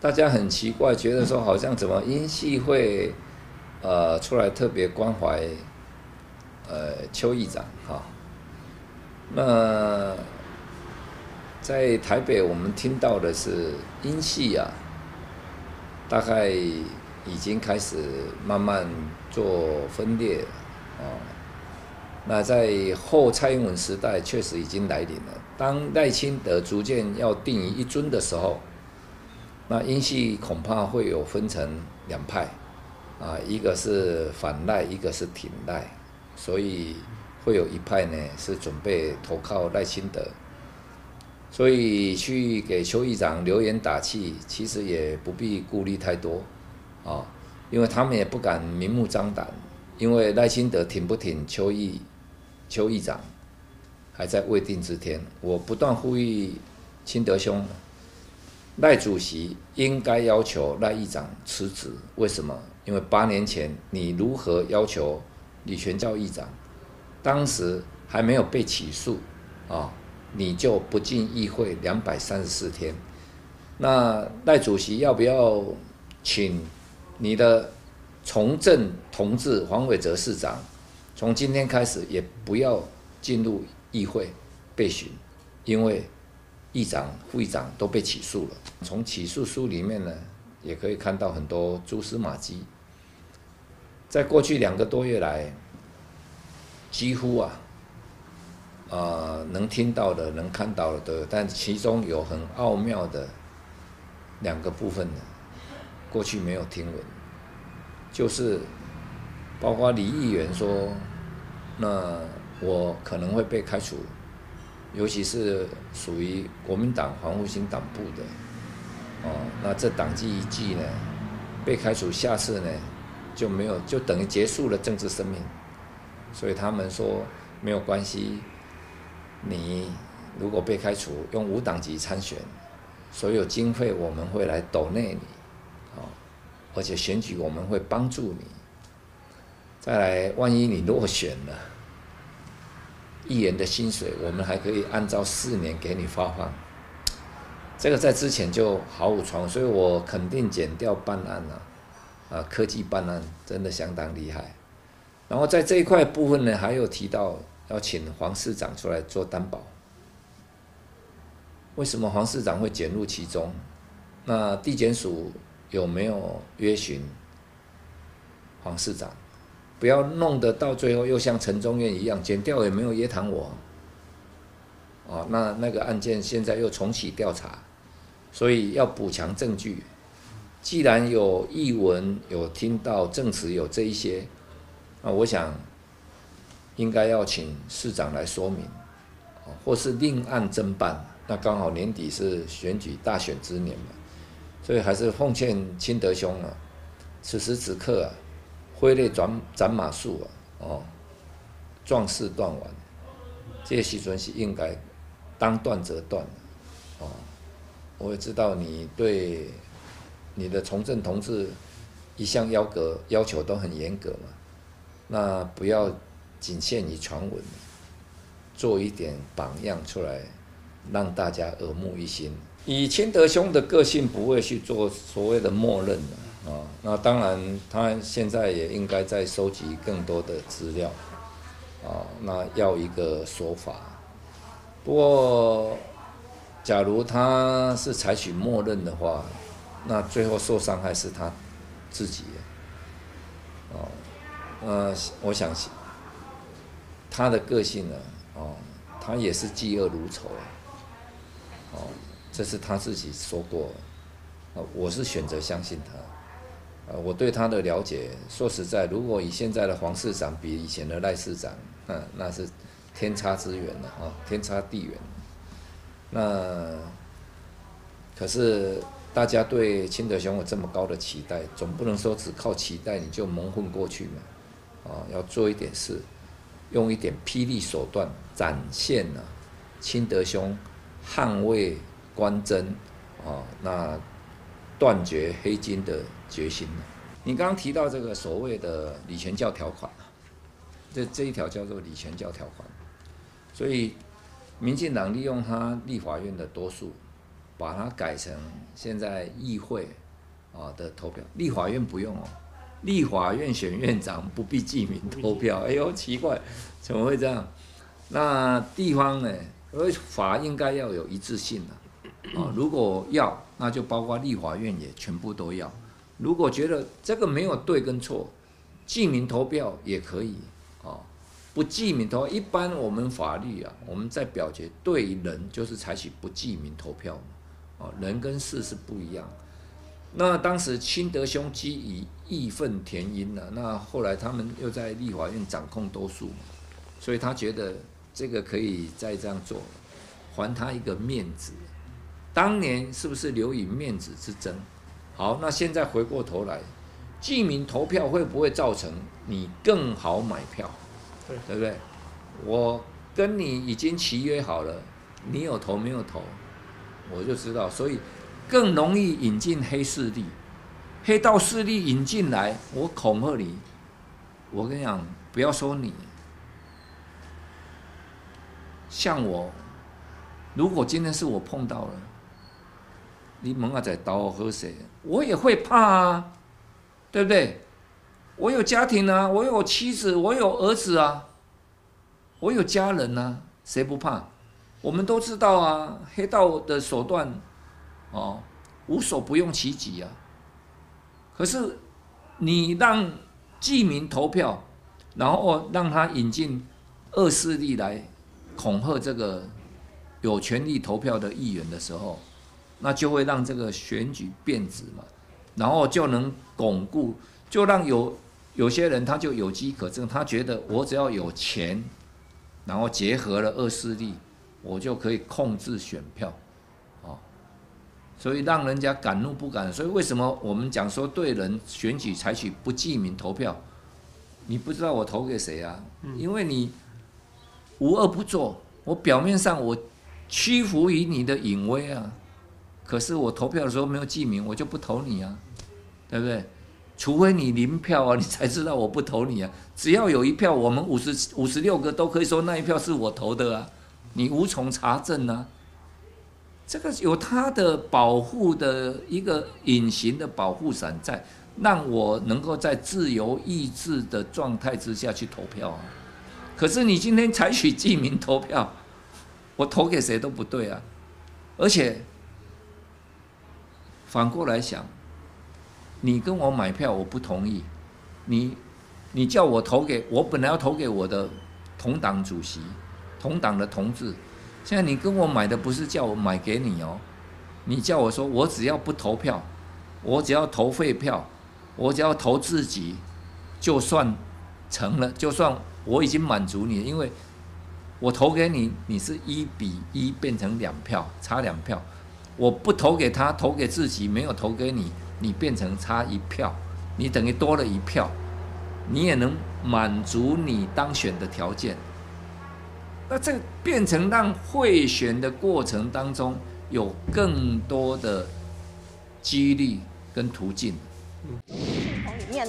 大家很奇怪，觉得说好像怎么音系会呃出来特别关怀呃邱议长哈。那在台北我们听到的是音系啊，大概已经开始慢慢做分裂啊。那在后蔡英文时代确实已经来临了。当赖清德逐渐要定于一尊的时候。那英系恐怕会有分成两派，啊，一个是反赖，一个是挺赖，所以会有一派呢是准备投靠赖清德，所以去给邱议长留言打气，其实也不必顾虑太多，啊，因为他们也不敢明目张胆，因为赖清德挺不挺邱议邱议长还在未定之天，我不断呼吁清德兄。赖主席应该要求赖议长辞职，为什么？因为八年前你如何要求李全教议长，当时还没有被起诉，啊，你就不进议会两百三十四天。那赖主席要不要请你的从政同志黄伟哲市长，从今天开始也不要进入议会被询，因为。议长、副议长都被起诉了。从起诉书里面呢，也可以看到很多蛛丝马迹。在过去两个多月来，几乎啊，啊，能听到的、能看到的，但其中有很奥妙的两个部分呢，过去没有听闻，就是包括李议员说，那我可能会被开除。尤其是属于国民党黄复兴党部的，哦，那这党纪一纪呢，被开除，下次呢就没有，就等于结束了政治生命。所以他们说没有关系，你如果被开除，用无党籍参选，所有经费我们会来抖内你，哦，而且选举我们会帮助你。再来，万一你落选了。议员的薪水，我们还可以按照四年给你发放。这个在之前就毫无传闻，所以我肯定减掉办案了。啊，科技办案真的相当厉害。然后在这一块部分呢，还有提到要请黄市长出来做担保。为什么黄市长会卷入其中？那地检署有没有约询黄市长？不要弄得到最后又像陈中院一样，剪掉也没有约谈我。哦，那那个案件现在又重启调查，所以要补强证据。既然有译文有听到证词有这一些，那我想应该要请市长来说明，或是另案侦办。那刚好年底是选举大选之年嘛，所以还是奉劝清德兄啊，此时此刻啊。挥泪斩斩马谡啊！哦，壮士断腕，这些时阵是应该当断则断的哦，我也知道你对你的从政同志一向要格要求都很严格嘛，那不要仅限于传闻，做一点榜样出来，让大家耳目一新。以清德兄的个性，不会去做所谓的默认。啊，啊那当然，他现在也应该在收集更多的资料，啊，那要一个说法。不过，假如他是采取默认的话，那最后受伤害是他自己。哦，呃，我想他的个性呢，哦，他也是嫉恶如仇。哦，这是他自己说过，啊，我是选择相信他。呃，我对他的了解，说实在，如果以现在的黄市长比以前的赖市长，嗯，那是天差之远了啊，天差地远。那可是大家对清德雄有这么高的期待，总不能说只靠期待你就蒙混过去嘛，啊，要做一点事，用一点霹雳手段展现了清德兄捍卫官真啊，那断绝黑金的。决心你刚刚提到这个所谓的李全教条款这这一条叫做李全教条款，所以民进党利用他立法院的多数，把它改成现在议会啊的投票，立法院不用哦，立法院选院长不必记名投票。哎呦，奇怪，怎么会这样？那地方呢？而法应该要有一致性的啊，如果要，那就包括立法院也全部都要。如果觉得这个没有对跟错，记名投票也可以啊。不记名投，一般我们法律啊，我们在表决对人就是采取不记名投票嘛，啊，人跟事是不一样。那当时清德兄基于义愤填膺了，那后来他们又在立法院掌控多数嘛，所以他觉得。这个可以再这样做，还他一个面子。当年是不是留以面子之争？好，那现在回过头来，记名投票会不会造成你更好买票？对，对不对？我跟你已经契约好了，你有投没有投，我就知道，所以更容易引进黑势力、黑道势力引进来，我恐吓你。我跟你讲，不要说你。像我，如果今天是我碰到了，你门啊在刀喝水，我也会怕啊，对不对？我有家庭啊，我有妻子，我有儿子啊，我有家人啊，谁不怕？我们都知道啊，黑道的手段，哦，无所不用其极啊。可是你让记名投票，然后让他引进恶势力来。恐吓这个有权利投票的议员的时候，那就会让这个选举变质嘛，然后就能巩固，就让有有些人他就有机可乘，他觉得我只要有钱，然后结合了恶势力，我就可以控制选票，啊，所以让人家敢怒不敢。所以为什么我们讲说对人选举采取不记名投票？你不知道我投给谁啊？因为你。无恶不作，我表面上我屈服于你的淫威啊，可是我投票的时候没有记名，我就不投你啊，对不对？除非你零票啊，你才知道我不投你啊。只要有一票，我们五十五十六个都可以说那一票是我投的啊，你无从查证啊。这个有它的保护的一个隐形的保护伞在，让我能够在自由意志的状态之下去投票啊。可是你今天采取记名投票，我投给谁都不对啊！而且反过来想，你跟我买票，我不同意，你你叫我投给我本来要投给我的同党主席、同党的同志，现在你跟我买的不是叫我买给你哦，你叫我说我只要不投票，我只要投废票，我只要投自己，就算成了，就算。我已经满足你，因为我投给你，你是一比一变成两票，差两票。我不投给他，投给自己，没有投给你，你变成差一票，你等于多了一票，你也能满足你当选的条件。那这变成让贿选的过程当中有更多的几率跟途径。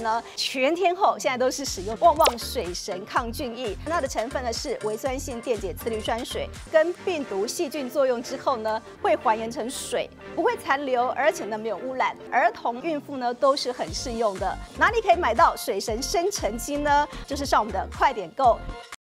呢，全天候现在都是使用旺旺水神抗菌液，它的成分呢是维酸性电解次氯酸水，跟病毒细菌作用之后呢，会还原成水，不会残留，而且呢没有污染，儿童、孕妇呢都是很适用的。哪里可以买到水神生成机呢？就是上我们的快点购。